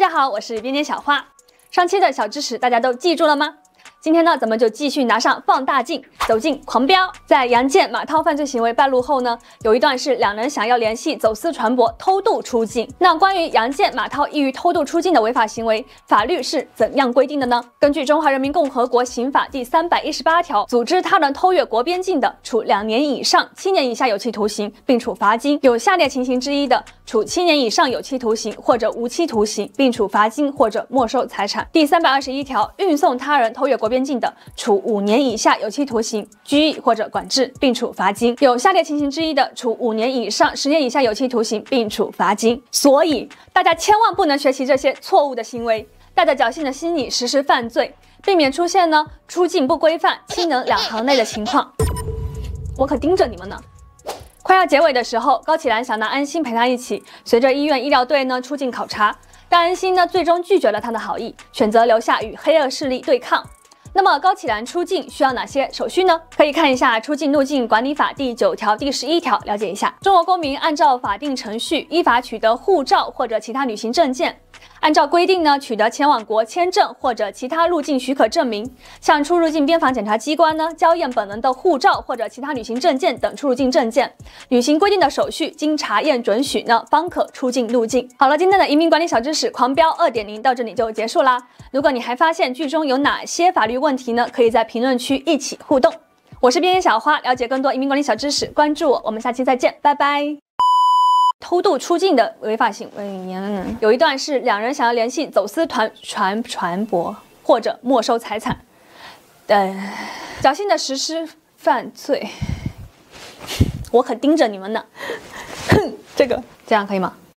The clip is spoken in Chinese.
大家好，我是边边小花。上期的小知识大家都记住了吗？今天呢，咱们就继续拿上放大镜，走进狂飙。在杨建、马涛犯罪行为败露后呢，有一段是两人想要联系走私船舶偷渡出境。那关于杨建、马涛意欲偷渡出境的违法行为，法律是怎样规定的呢？根据《中华人民共和国刑法》第三百一十八条，组织他人偷越国边境的，处两年以上七年以下有期徒刑，并处罚金；有下列情形之一的，处七年以上有期徒刑或者无期徒刑，并处罚金或者没收财产。第三百二十一条，运送他人偷越国边境的，处五年以下有期徒刑、拘役或者管制，并处罚金；有下列情形之一的，处五年以上十年以下有期徒刑，并处罚金。所以大家千万不能学习这些错误的行为，带着侥幸的心理实施犯罪，避免出现呢出境不规范、亲能两行泪的情况。我可盯着你们呢。快要结尾的时候，高启兰想让安心陪他一起，随着医院医疗队呢出境考察，但安心呢最终拒绝了他的好意，选择留下与黑恶势力对抗。那么高启兰出境需要哪些手续呢？可以看一下《出境入境管理法》第九条、第十一条，了解一下。中国公民按照法定程序依法取得护照或者其他旅行证件。按照规定呢，取得前往国签证或者其他入境许可证明，向出入境边防检查机关呢交验本人的护照或者其他旅行证件等出入境证件，履行规定的手续，经查验准许呢，方可出境入境。好了，今天的移民管理小知识狂飙二点零到这里就结束啦。如果你还发现剧中有哪些法律问题呢，可以在评论区一起互动。我是边边小花，了解更多移民管理小知识，关注我，我们下期再见，拜拜。偷渡出境的违法行为，有一段是两人想要联系走私团船船舶或者没收财产，呃，侥幸的实施犯罪，我可盯着你们呢，哼，这个。这样可以吗？